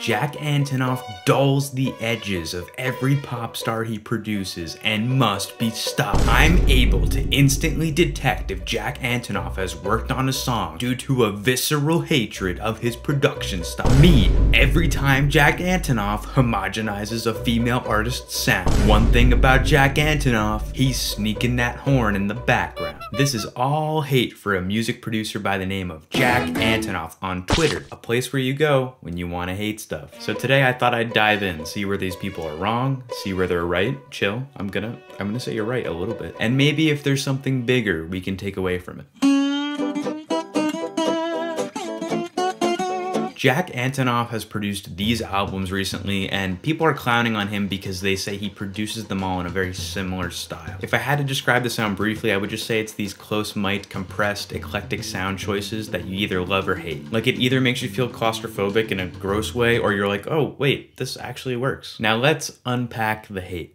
Jack Antonoff dulls the edges of every pop star he produces and must be stopped. I'm able to instantly detect if Jack Antonoff has worked on a song due to a visceral hatred of his production style. Me, every time Jack Antonoff homogenizes a female artist's sound. One thing about Jack Antonoff, he's sneaking that horn in the background. This is all hate for a music producer by the name of Jack Antonoff on Twitter, a place where you go when you want to hate stuff. So today I thought I'd dive in, see where these people are wrong, see where they're right, chill. I'm gonna, I'm gonna say you're right a little bit. And maybe if there's something bigger we can take away from it. Jack Antonoff has produced these albums recently and people are clowning on him because they say he produces them all in a very similar style. If I had to describe the sound briefly, I would just say it's these close mic, compressed, eclectic sound choices that you either love or hate. Like it either makes you feel claustrophobic in a gross way or you're like, oh wait, this actually works. Now let's unpack the hate.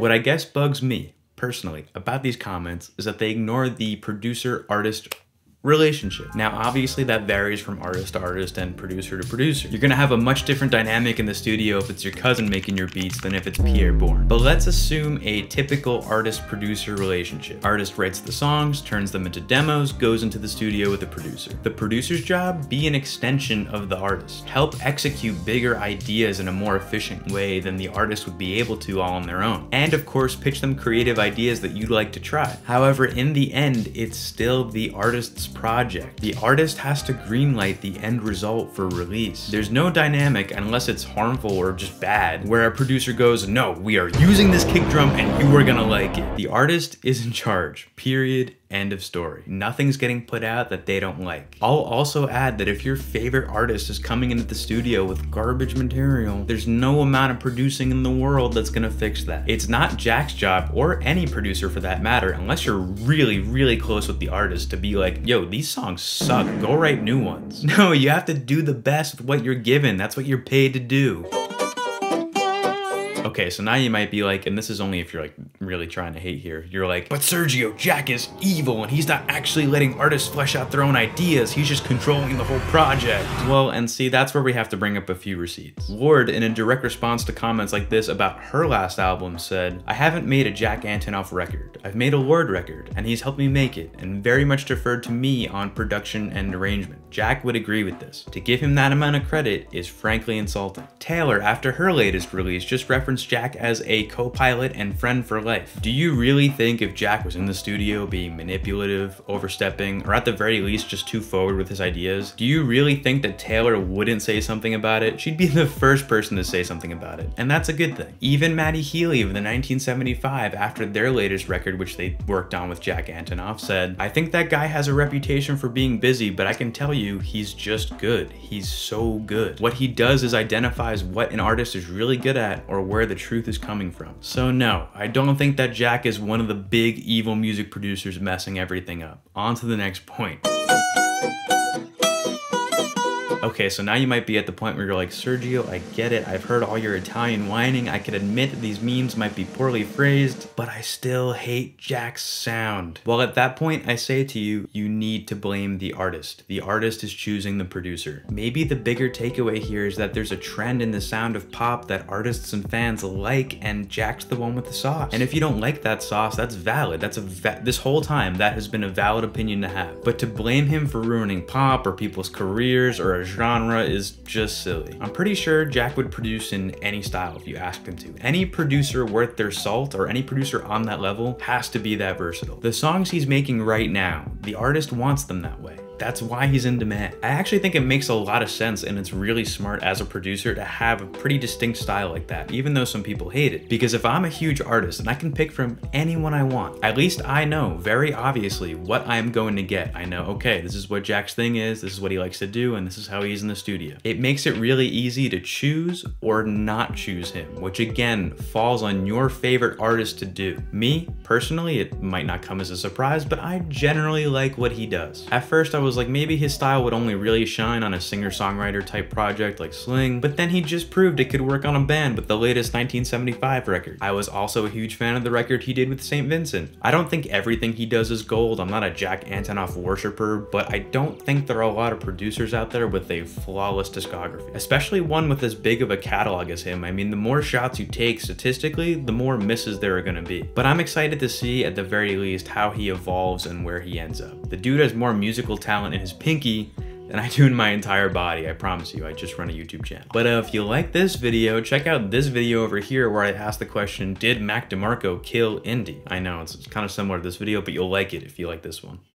What I guess bugs me personally about these comments is that they ignore the producer artist relationship. Now, obviously that varies from artist to artist and producer to producer. You're gonna have a much different dynamic in the studio if it's your cousin making your beats than if it's Pi'erre Bourne. But let's assume a typical artist-producer relationship. Artist writes the songs, turns them into demos, goes into the studio with the producer. The producer's job, be an extension of the artist. Help execute bigger ideas in a more efficient way than the artist would be able to all on their own. And of course, pitch them creative ideas that you'd like to try. However, in the end, it's still the artist's project. The artist has to greenlight the end result for release. There's no dynamic unless it's harmful or just bad, where a producer goes, no, we are using this kick drum and you are gonna like it. The artist is in charge, period, End of story. Nothing's getting put out that they don't like. I'll also add that if your favorite artist is coming into the studio with garbage material, there's no amount of producing in the world that's gonna fix that. It's not Jack's job, or any producer for that matter, unless you're really, really close with the artist to be like, yo, these songs suck, go write new ones. No, you have to do the best with what you're given. That's what you're paid to do. Okay, so now you might be like, and this is only if you're like really trying to hate here, you're like, but Sergio, Jack is evil and he's not actually letting artists flesh out their own ideas, he's just controlling the whole project. Well, and see, that's where we have to bring up a few receipts. Lorde, in a direct response to comments like this about her last album, said, I haven't made a Jack Antonoff record. I've made a Lorde record, and he's helped me make it, and very much deferred to me on production and arrangement. Jack would agree with this. To give him that amount of credit is frankly insulting. Taylor, after her latest release, just referenced Jack as a co-pilot and friend for life. Do you really think if Jack was in the studio being manipulative, overstepping, or at the very least just too forward with his ideas, do you really think that Taylor wouldn't say something about it? She'd be the first person to say something about it, and that's a good thing. Even Matty Healy of the 1975, after their latest record, which they worked on with Jack Antonoff, said, I think that guy has a reputation for being busy, but I can tell you, he's just good. He's so good. What he does is identifies what an artist is really good at or where the truth is coming from. So no, I don't think that Jack is one of the big evil music producers messing everything up. On to the next point. Okay, so now you might be at the point where you're like, Sergio, I get it. I've heard all your Italian whining. I can admit that these memes might be poorly phrased, but I still hate Jack's sound. Well, at that point, I say to you, you need to blame the artist. The artist is choosing the producer. Maybe the bigger takeaway here is that there's a trend in the sound of pop that artists and fans like, and Jack's the one with the sauce. And if you don't like that sauce, that's valid. That's a va this whole time that has been a valid opinion to have. But to blame him for ruining pop or people's careers or a genre is just silly. I'm pretty sure Jack would produce in any style if you asked him to. Any producer worth their salt or any producer on that level has to be that versatile. The songs he's making right now, the artist wants them that way. That's why he's in demand. I actually think it makes a lot of sense and it's really smart as a producer to have a pretty distinct style like that, even though some people hate it. Because if I'm a huge artist and I can pick from anyone I want, at least I know very obviously what I'm going to get. I know, okay, this is what Jack's thing is, this is what he likes to do, and this is how he's in the studio. It makes it really easy to choose or not choose him, which again falls on your favorite artist to do. Me, personally, it might not come as a surprise, but I generally like what he does. At first I was like maybe his style would only really shine on a singer-songwriter type project like Sling, but then he just proved it could work on a band with the latest 1975 record. I was also a huge fan of the record he did with St. Vincent. I don't think everything he does is gold, I'm not a Jack Antonoff worshiper, but I don't think there are a lot of producers out there with a flawless discography, especially one with as big of a catalog as him. I mean, the more shots you take statistically, the more misses there are gonna be. But I'm excited to see at the very least how he evolves and where he ends up. The dude has more musical talent in his pinky than I do in my entire body, I promise you, I just run a YouTube channel. But uh, if you like this video, check out this video over here where I ask the question, did Mac DeMarco kill Indie? I know, it's kind of similar to this video, but you'll like it if you like this one.